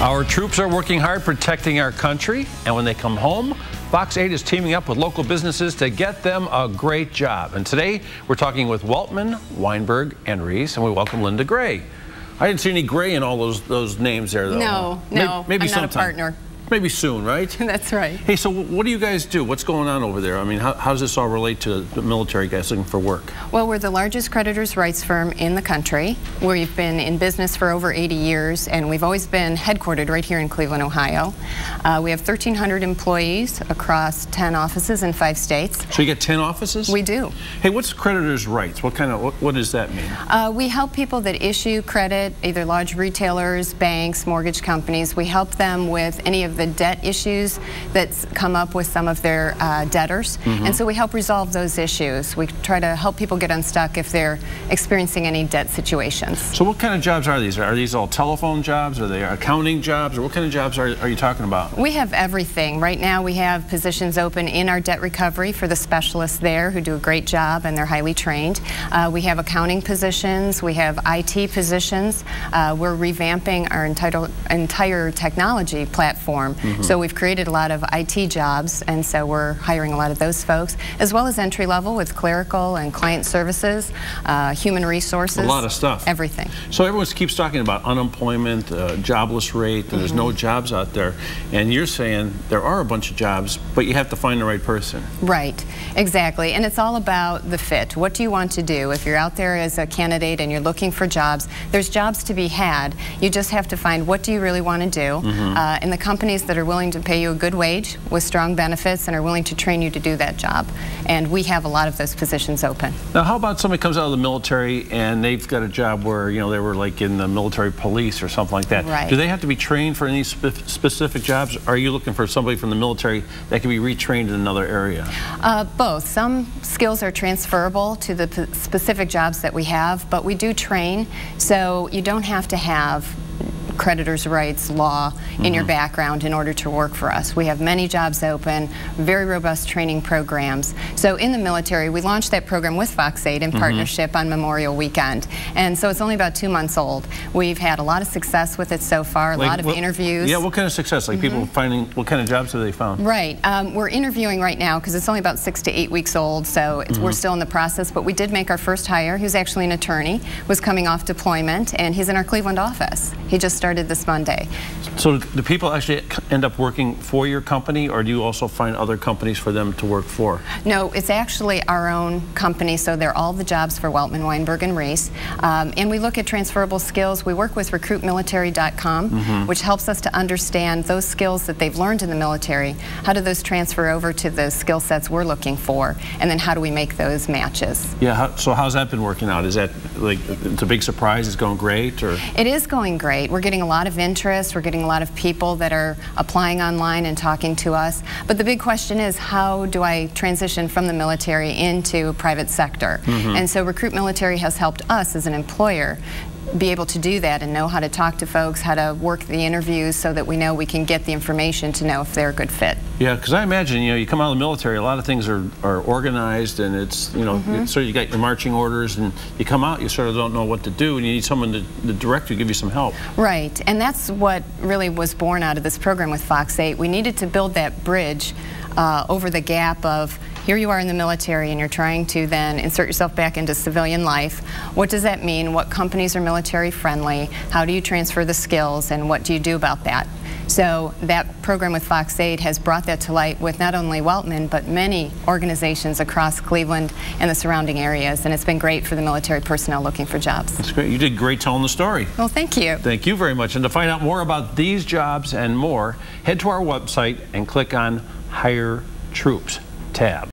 Our troops are working hard protecting our country, and when they come home, Fox 8 is teaming up with local businesses to get them a great job. And today, we're talking with Weltman, Weinberg, and Reis, and we welcome Linda Gray. I didn't see any gray in all those those names there, though. No, no, maybe, maybe I'm sometime. not a partner. Maybe soon, right? That's right. Hey, so what do you guys do? What's going on over there? I mean, how, how does this all relate to the military guys looking for work? Well, we're the largest creditors' rights firm in the country. We've been in business for over 80 years, and we've always been headquartered right here in Cleveland, Ohio. Uh, we have 1,300 employees across 10 offices in five states. So you get 10 offices? We do. Hey, what's creditors' rights? What kind of, what, what does that mean? Uh, we help people that issue credit, either large retailers, banks, mortgage companies. We help them with any of the debt issues that's come up with some of their uh, debtors. Mm -hmm. And so we help resolve those issues. We try to help people get unstuck if they're experiencing any debt situations. So what kind of jobs are these? Are these all telephone jobs? Are they accounting jobs? Or what kind of jobs are, are you talking about? We have everything. Right now we have positions open in our debt recovery for the specialists there who do a great job and they're highly trained. Uh, we have accounting positions. We have IT positions. Uh, we're revamping our entire, entire technology platform. Mm -hmm. So we've created a lot of IT jobs, and so we're hiring a lot of those folks, as well as entry level with clerical and client services, uh, human resources. A lot of stuff. Everything. So everyone keeps talking about unemployment, uh, jobless rate, mm -hmm. there's no mm-hmm. jobs out there, and you're saying there are a bunch of jobs, but you have to find the right person. Right, exactly, and it's all about the fit. What do you want to do? If you're out there as a candidate and you're looking for jobs, there's jobs to be had. You just have to find what do you really want to do, mm -hmm. uh, and the companies that are willing to pay you a good wage with strong benefits and are willing to train you to do that job. And we have a lot of those positions open. Now, how about somebody comes out of the military and they've got a job where, you know, they were like in the military police or something like that. Right. Do they have to be trained for any spe specific jobs? Are you looking for somebody from the military that can be retrained in another area? Uh, both. Some skills are transferable to the specific jobs that we have, but we do train, so you don't have to have creditors' rights law in mm -hmm. your mm-hmm. background in order to work for us. We have many jobs open, very robust training programs. So in the military, we launched that program with Fox 8 in mm -hmm. partnership on Memorial Weekend. And so it's only about two months old. We've had a lot of success with it so far, a like, lot of what, interviews. Yeah, what kind of success? Like mm -hmm. people mm-hmm. finding, what kind of jobs have they found? Right. Um, we're interviewing right now because it's only about six to eight weeks old, so we're mm-hmm. still in the process. But we did make our first hire, who's actually an attorney, was coming off deployment, and he's in our Cleveland office. He just started started this Monday. So do people actually end up working for your company or do you also find other companies for them to work for? No, it's actually our own company, so they're all the jobs for Weltman, Weinberg, and Reis. Um, and we look at transferable skills. We work with recruitmilitary.com, mm -hmm. which helps us to understand those skills that they've learned in the military. How do those transfer over to the skill sets we're looking for? And then how do we make those matches? Yeah, how, so how's that been working out? Is that like, it's a big surprise? It's going great? or? It is going great. We're getting a lot of interest. We're getting a lot of people that are applying online and talking to us. But the big question is, how do I transition from the military into private sector? Mm -hmm. And so Recruit Military has helped us as an employer be able to do that and know how to talk to folks, how to work the interviews so that we know we can get the information to know if they're a good fit. Yeah, because I imagine, you know, you come out of the military, a lot of things are, are organized and it's, you know, mm -hmm. so you got your marching orders and you come out, you sort of don't know what to do and you need someone to, to direct you, give you some help. Right, and that's what really was born out of this program with Fox 8. We needed to build that bridge uh, over the gap of here you are in the military and you're trying to then insert yourself back into civilian life. What does that mean? What companies are military friendly? How do you transfer the skills and what do you do about that? So that program with Fox 8 has brought that to light with not only Weltman, but many organizations across Cleveland and the surrounding areas. And it's been great for the military personnel looking for jobs. That's great. You did great telling the story. Well, thank you. Thank you very much. And to find out more about these jobs and more, head to our website and click on Hire Troops tab.